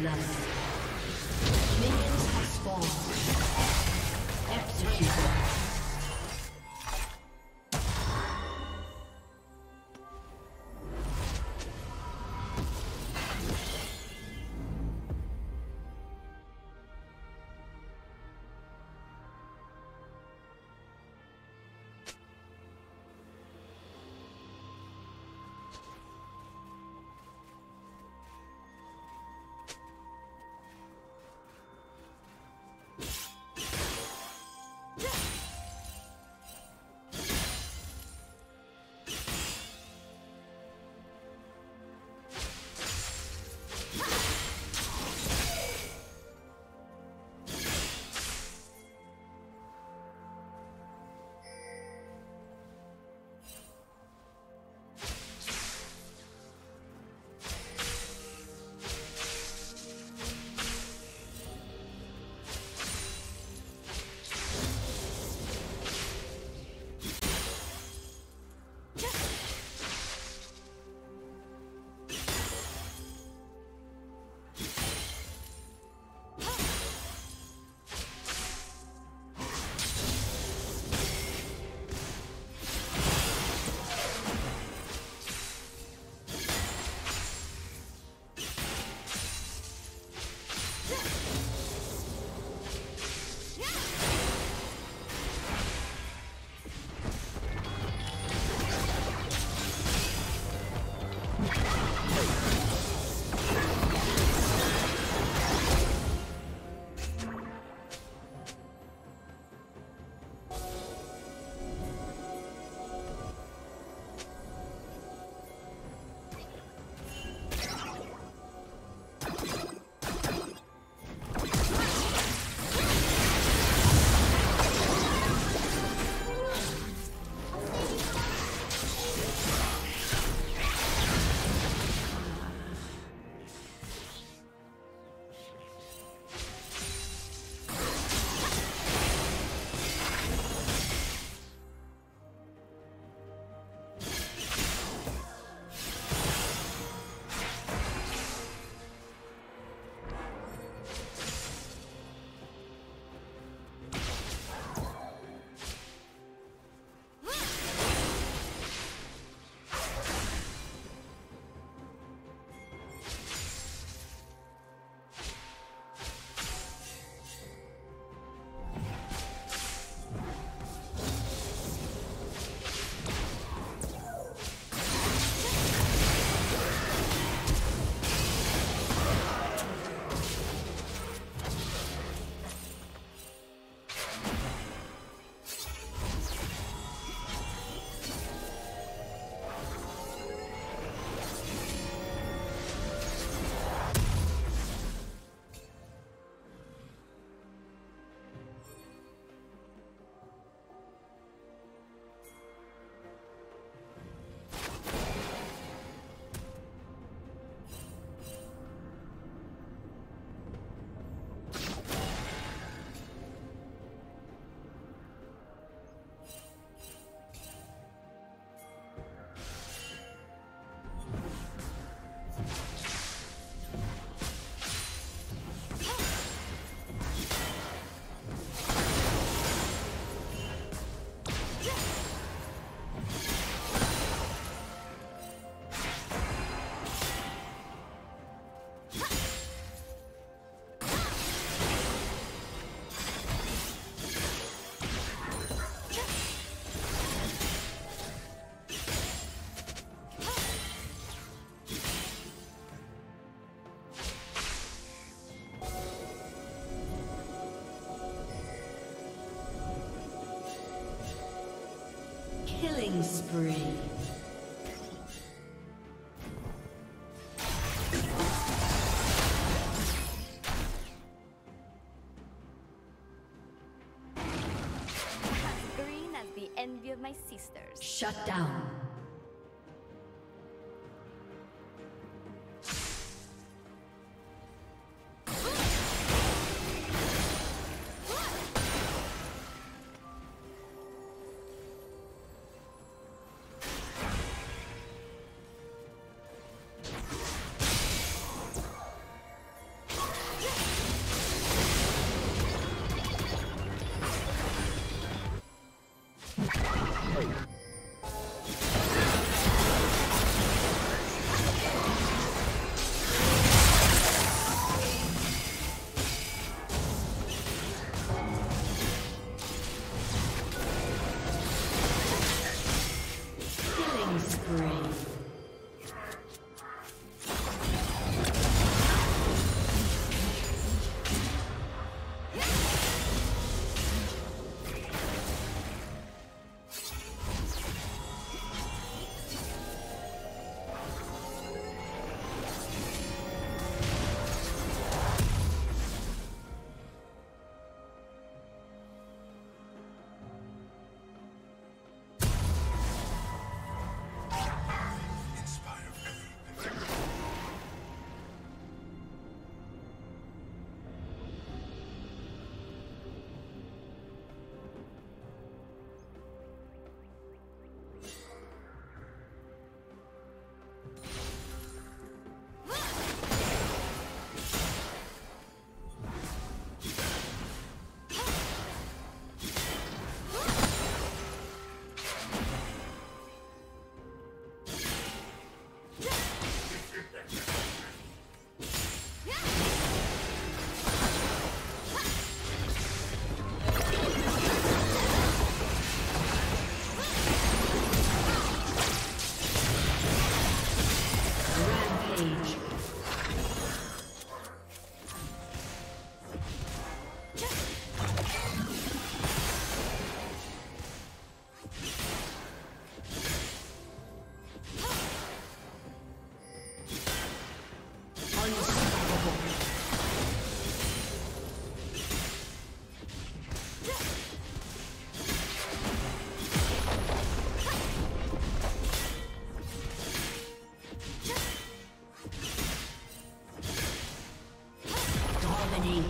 blood. Minions have spawned. Executed. Killing spree. green as the envy of my sisters. Shut down. Rampage.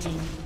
Dominating.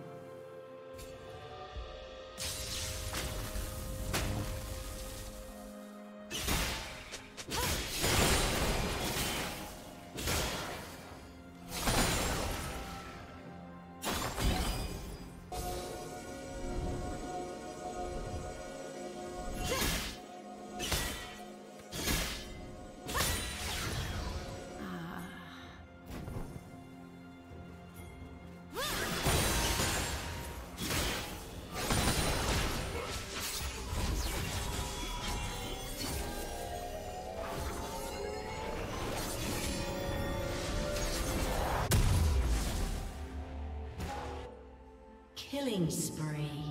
Killing spree.